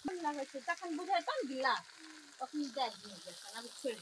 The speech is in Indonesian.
Takkan akan buat apa? Bila? Okey, dah. Kita akan buat.